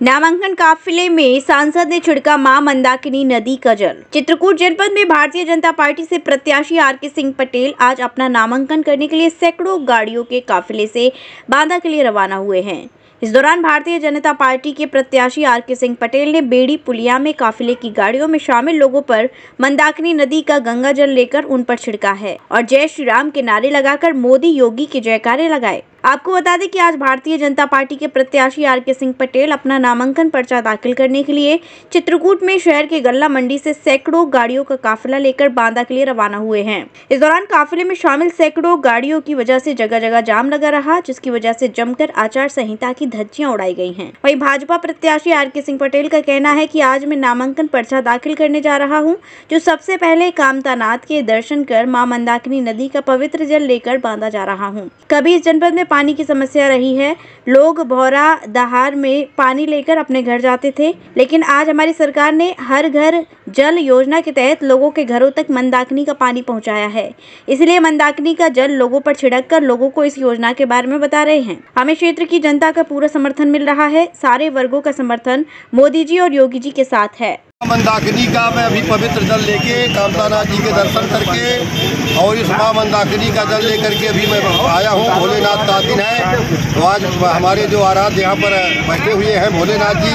नामांकन काफिले में सांसद ने छिड़का माँ मंदाकिनी नदी का जल। चित्रकूट जनपद में भारतीय जनता पार्टी से प्रत्याशी आर के सिंह पटेल आज अपना नामांकन करने के लिए सैकड़ों गाड़ियों के काफिले से बांदा के लिए रवाना हुए हैं। इस दौरान भारतीय जनता पार्टी के प्रत्याशी आर के सिंह पटेल ने बेड़ी पुलिया में काफिले की गाड़ियों में शामिल लोगों पर मंदाकिनी नदी का गंगा जल लेकर उन पर छिड़का है और जय श्री राम के नारे लगाकर मोदी योगी के जयकारे लगाए। आपको बता दें कि आज भारतीय जनता पार्टी के प्रत्याशी आर के सिंह पटेल अपना नामांकन पर्चा दाखिल करने के लिए चित्रकूट में शहर के गल्ला मंडी से सैकड़ों गाड़ियों का काफिला लेकर बांदा के लिए रवाना हुए हैं। इस दौरान काफिले में शामिल सैकड़ों गाड़ियों की वजह से जगह जगह जाम लगा रहा, जिसकी वजह से जमकर आचार संहिता की धज्जियाँ उड़ाई गई हैं। वहीं भाजपा प्रत्याशी आर के सिंह पटेल का कहना है की आज मैं नामांकन पर्चा दाखिल करने जा रहा हूँ, जो सबसे पहले कामतानाथ के दर्शन कर माँ मंदाकिनी नदी का पवित्र जल लेकर बांधा जा रहा हूँ। कभी इस जनपद में पानी की समस्या रही है। लोग भौरा दहार में पानी लेकर अपने घर जाते थे। लेकिन आज हमारी सरकार ने हर घर जल योजना के तहत लोगों के घरों तक मंदाकिनी का पानी पहुँचाया है। इसलिए मंदाकिनी का जल लोगों पर छिड़क कर लोगों को इस योजना के बारे में बता रहे हैं। हमें क्षेत्र की जनता का पूरा समर्थन मिल रहा है। सारे वर्गों का समर्थन मोदी जी और योगी जी के साथ है। मंदाकिनी का मैं अभी पवित्र जल लेके कामतानाथ जी के दर्शन करके और इस माँ मंदाकिनी का जल लेकर के अभी मैं आया हूँ। भोलेनाथ का दिन है। तो आज हमारे जो आराध्य यहाँ पर बैठे हुए हैं, भोलेनाथ जी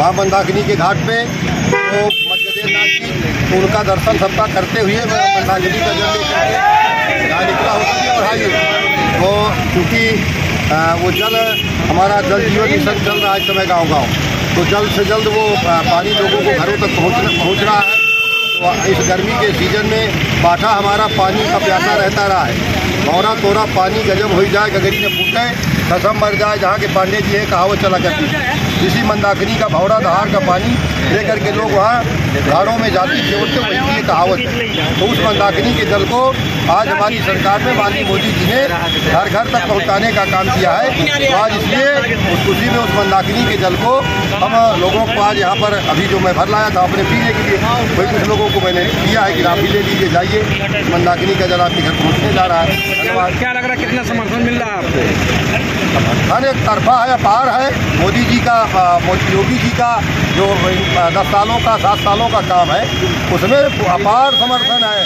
माँ मंदाकिनी के घाट पे तो मध्यदेव नाथ जी तो उनका दर्शन सबका करते हुए मैं मंदाकिनी का जल लेकर यहाँ निकला और आइए तो क्योंकि वो जल, हमारा जल जीवन मिशन चल रहा है समय गाँव गाँव तो जल्द से जल्द वो पानी लोगों को घरों तक पहुँच पहुँच रहा है। तो इस गर्मी के सीज़न में बाठा हमारा पानी का प्यासा रहता रहा है। मौरा तोरा पानी गजब हो जाए, गगरी में फूटे कसम मर जाए, जहाँ के पांडे जी है, कहावत चला करती इसी मंदाकिनी का भौरा दहार का पानी लेकर के लोग वहाँ घरों में जाती केवल वही कहावत। है तो उस मंदाकिनी के जल को आज हमारी सरकार में माननीय मोदी जी ने घर घर तक पहुँचाने का काम किया है। तो आज इसलिए उस खुशी में उस मंदाकिनी के जल को हम लोगों को आज यहाँ पर अभी जो मैं भर लाया था अपने पीने के लिए वही कुछ लोगों को मैंने दिया है कि आप भी ले लीजिए जाइए। मंदाकिनी का जल आपके घर पहुँचने जा रहा है। धन्यवाद। क्या लग रहा है कितना समर्थन मिल रहा है आपको? हर एक तरफा है अपार है। मोदी जी का योगी जी का, जो दस सालों का, सात सालों का काम है, उसमें अपार समर्थन है।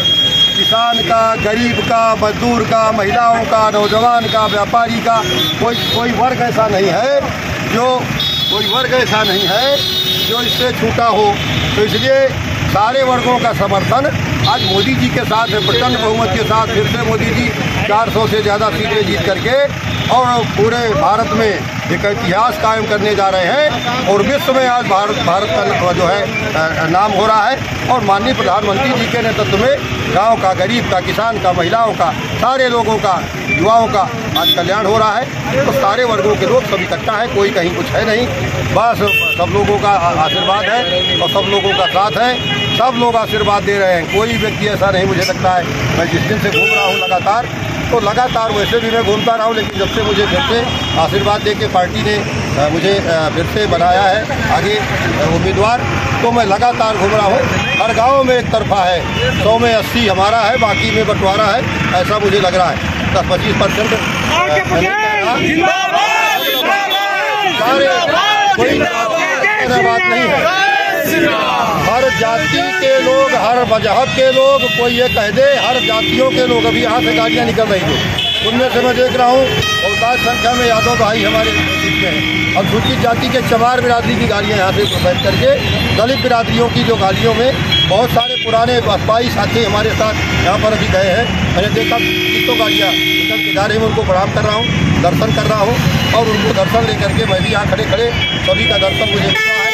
किसान का, गरीब का, मजदूर का, महिलाओं का, नौजवान का, व्यापारी का, कोई कोई वर्ग ऐसा नहीं है जो, कोई वर्ग ऐसा नहीं है जो इससे छूटा हो। तो इसलिए सारे वर्गों का समर्थन आज मोदी जी के साथ, प्रचंड बहुमत के साथ, फिर से मोदी जी 400 से ज़्यादा सीटें जीत करके और पूरे भारत में एक इतिहास कायम करने जा रहे हैं और विश्व में आज भारत भारत का जो है नाम हो रहा है और माननीय प्रधानमंत्री जी के नेतृत्व में गाँव का, गरीब का, किसान का, महिलाओं का, सारे लोगों का, युवाओं का आज कल्याण हो रहा है तो सारे वर्गों के लोग सब इकट्ठा है, कोई कहीं कुछ है नहीं। बस सब लोगों का आशीर्वाद है और सब लोगों का साथ है। सब लोग आशीर्वाद दे रहे हैं। कोई व्यक्ति ऐसा नहीं, मुझे लगता है, मैं जिस दिन से घूम रहा हूँ लगातार तो लगातार वैसे भी मैं घूमता रहा हूँ, लेकिन जब से मुझे फिर से आशीर्वाद दे के पार्टी ने मुझे फिर से बनाया है, आगे उम्मीदवार तो मैं लगातार घूम रहा हूँ। हर गाँव में एक तरफा है। सौ में अस्सी हमारा है बाकी में बंटवारा है ऐसा मुझे लग रहा है। दस पच्चीस परसेंट। कोई बात नहीं है। हर जाति के लोग हर मज़हब के लोग कोई ये कह दे हर जातियों के लोग अभी यहाँ से गाड़ियाँ निकल रही थी उनमें से मैं देख रहा हूँ बहुताज संख्या में यादव भाई हमारे हैं। अनुसूचित जाति के चमार बिरादरी की गाड़ियाँ यहाँ से बैठ करके, दलित बिरादरियों की जो गाड़ियों में बहुत सारे पुराने बसपाई साथी हमारे साथ यहाँ पर अभी गए हैं। मैंने देखा कितों गाड़ियाँ निकल के जा रही उनको प्रणाम कर रहा हूँ, दर्शन कर रहा हूँ और उनको दर्शन लेकर के मैं भी यहाँ खड़े खड़े सभी का दर्शन मुझे मिला है।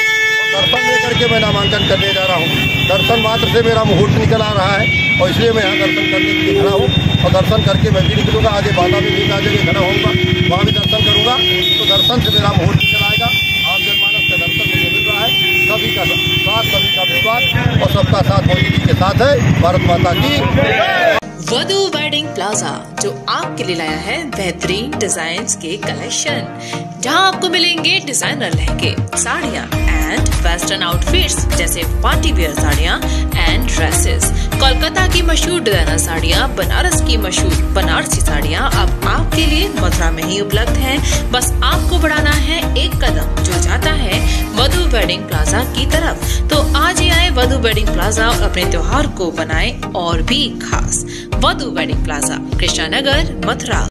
दर्शन लेकर के मैं नामांकन करने जा रहा हूँ। दर्शन मात्र से मेरा मुहूर्त निकल आ रहा है और इसलिए मैं यहाँ दर्शन करने के लिए खड़ा हूँ। और दर्शन करके मैं भी निकलूँगा, आगे बाधा भी एक जगह खड़ा होऊँगा। वहाँ भी दर्शन करूँगा तो दर्शन से मेरा मुहूर्त निकल आएगा। आम जनमानस का दर्शन मुझे मिल रहा है। सभी का साथ, सभी का विश्वास और सबका साथ मोदी के साथ है। भारत माता की वधु वेडिंग प्लाजा जो आपके लिए लाया है बेहतरीन डिज़ाइन के कलेक्शन जहाँ आपको मिलेंगे डिज़ाइनर लहंगे, साड़ियाँ एंड वेस्टर्न आउटफिट्स जैसे पार्टी वेयर साड़ियाँ एंड ड्रेसेस कोलकाता की मशहूर डिज़ाइनर साड़ियाँ, बनारस की मशहूर बनारसी साड़ियाँ अब आपके लिए मथुरा में ही उपलब्ध हैं। बस आपको बढ़ाना है एक कदम, जो जाता है वधु वेडिंग प्लाजा की तरफ़। तो आज ही आए वधु वेडिंग प्लाजा और अपने त्योहार को बनाए और भी खास। Vadhu wedding plaza Krishna Nagar Mathura.